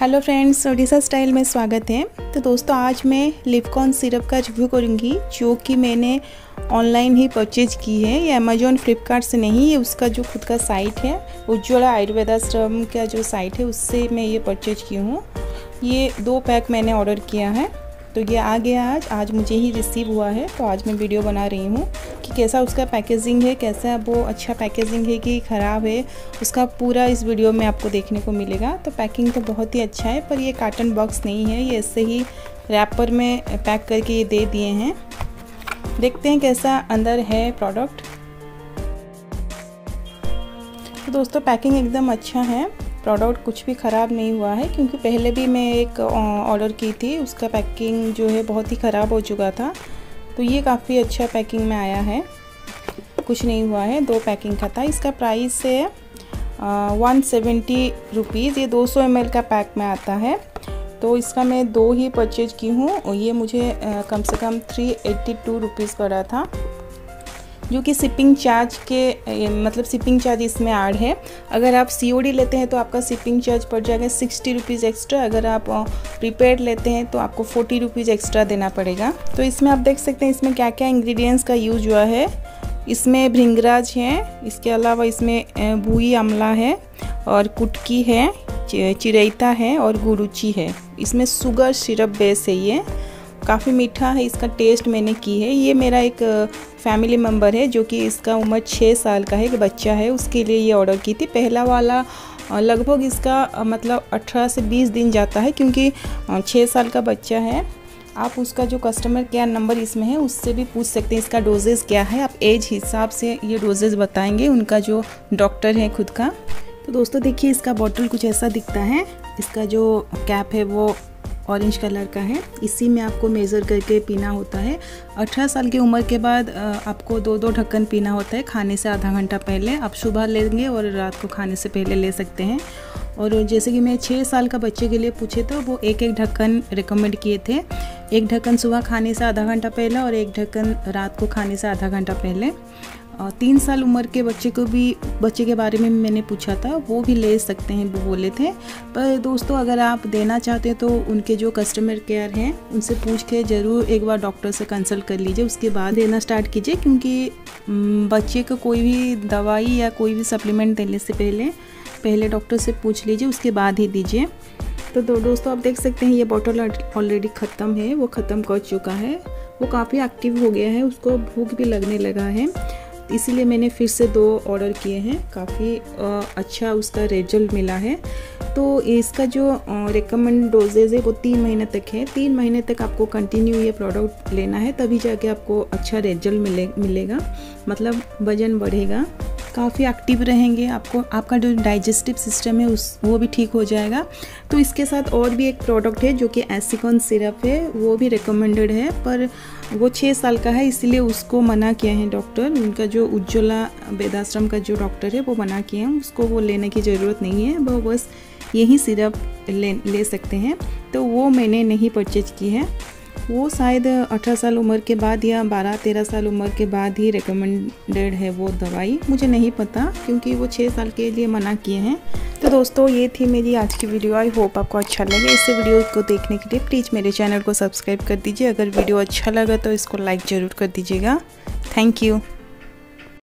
Hello friends Odisha style में स्वागत है। तो दोस्तों, आज मैं लिपकॉन सिरप का रिव्यू करूँगी, जो कि मैंने ऑनलाइन ही परचेज की है। ये अमेजोन फ्लिपकार्ट से नहीं, ये उसका जो खुद का साइट है, उज्ज्वला आयुर्वेदा श्रम का जो साइट है, उससे मैं ये परचेज की हूँ। ये दो पैक मैंने ऑर्डर किया है। तो ये आ गया आज। आज मुझे ही रिसीव हुआ है तो आज मैं वीडियो बना रही हूँ कि कैसा उसका पैकेजिंग है, कैसा वो अच्छा पैकेजिंग है कि ख़राब है, उसका पूरा इस वीडियो में आपको देखने को मिलेगा। तो पैकिंग तो बहुत ही अच्छा है, पर ये कार्टन बॉक्स नहीं है, ये ऐसे ही रैपर में पैक करके ये दे दिए हैं। देखते हैं कैसा अंदर है प्रोडक्ट तो दोस्तों पैकिंग एकदम अच्छा है। प्रोडक्ट कुछ भी ख़राब नहीं हुआ है क्योंकि पहले भी मैं एक ऑर्डर की थी उसका पैकिंग जो है बहुत ही ख़राब हो चुका था। तो ये काफ़ी अच्छा पैकिंग में आया है। कुछ नहीं हुआ है दो पैकिंग का था। इसका प्राइस है वन सेवेंटी रुपीज़ ये 200 सौ का पैक में आता है। तो इसका मैं दो ही परचेज की हूँ ये मुझे आ, कम से कम थ्री एट्टी टू रुपीज़ पड़ा था। जो कि शिपिंग चार्ज के मतलब शिपिंग चार्ज इसमें ऐड है। अगर आप सी लेते हैं तो आपका शिपिंग चार्ज पड़ जाएगा सिक्सटी रुपीज़ एक्स्ट्रा अगर आप प्रीपेड लेते हैं तो आपको फोर्टी रुपीज़ एक्स्ट्रा देना पड़ेगा। तो इसमें आप देख सकते हैं इसमें क्या क्या इंग्रेडिएंट्स का यूज़ हुआ है। इसमें भृंगराज है, इसके अलावा इसमें भूई अमला है और कुटकी है चिरैता है और गुरुची है। इसमें शुगर सिरप बेस है ये। काफ़ी मीठा है इसका टेस्ट मैंने की है। ये मेरा एक फैमिली मेंबर है, जो कि इसका उम्र छः साल का है, एक बच्चा है। उसके लिए ये ऑर्डर की थी। पहला वाला लगभग इसका मतलब 18 से 20 दिन जाता है, क्योंकि छः साल का बच्चा है। आप उसका जो कस्टमर केयर नंबर इसमें है, उससे भी पूछ सकते हैं इसका डोजेज़ क्या है। आप एज हिसाब से ये डोजेज़ बताएँगे, उनका जो डॉक्टर है खुद का। तो दोस्तों, देखिए इसका बॉटल कुछ ऐसा दिखता है। इसका जो कैप है वो ऑरेंज कलर का है। इसी में आपको मेज़र करके पीना होता है। अठारह साल की उम्र के बाद आपको दो दो ढक्कन पीना होता है खाने से आधा घंटा पहले। आप सुबह लेंगे और रात को खाने से पहले ले सकते हैं। और जैसे कि मैं छः साल का बच्चे के लिए पूछे तो वो एक एक ढक्कन रिकमेंड किए थे। एक ढक्कन सुबह खाने से आधा घंटा पहले और एक ढक्कन रात को खाने से आधा घंटा पहले। तीन साल उम्र के बच्चे को भी, बच्चे के बारे में मैंने पूछा था, वो भी ले सकते हैं, वो बोले थे। पर दोस्तों, अगर आप देना चाहते हैं तो उनके जो कस्टमर केयर हैं, उनसे पूछ के ज़रूर एक बार डॉक्टर से कंसल्ट कर लीजिए। उसके बाद देना स्टार्ट कीजिए, क्योंकि बच्चे को कोई भी दवाई या कोई भी सप्लीमेंट देने से पहले पहले डॉक्टर से पूछ लीजिए, उसके बाद ही दीजिए। तो दो दोस्तों, आप देख सकते हैं, ये बॉटल ऑलरेडी ख़त्म है, वो ख़त्म कर चुका है। वो काफ़ी एक्टिव हो गया है, उसको भूख भी लगने लगा है। इसीलिए मैंने फिर से दो ऑर्डर किए हैं। काफ़ी अच्छा उसका रिज़ल्ट मिला है। तो इसका जो रिकमेंड डोजेज है वो तीन महीने तक है। तीन महीने तक आपको कंटिन्यू ये प्रोडक्ट लेना है, तभी जाके आपको अच्छा रिज़ल्ट मिले, मिलेगा। मतलब वज़न बढ़ेगा। काफ़ी एक्टिव रहेंगे, आपको, आपका जो डाइजेस्टिव सिस्टम है, उस, वो भी ठीक हो जाएगा। तो इसके साथ और भी एक प्रोडक्ट है, जो कि एसिकॉन सिरप है, वो भी रिकमेंडेड है, पर वो छः साल का है, इसलिए उसको मना किया है डॉक्टर उनका जो उज्ज्वला वेदाश्रम का जो डॉक्टर है, वो मना किए हैं, उसको वो लेने की ज़रूरत नहीं है वो बस यही सिरप ले ले सकते हैं। तो वो मैंने नहीं परचेज की है। वो शायद 18 साल उम्र के बाद या 12-13 साल उम्र के बाद ही रिकमेंडेड है वो दवाई। मुझे नहीं पता, क्योंकि वो 6 साल के लिए मना किए हैं। तो दोस्तों, ये थी मेरी आज की वीडियो। आई होप आपको अच्छा लगे। इस वीडियो को देखने के लिए प्लीज़ मेरे चैनल को सब्सक्राइब कर दीजिए। अगर वीडियो अच्छा लगा तो इसको लाइक ज़रूर कर दीजिएगा। Thank you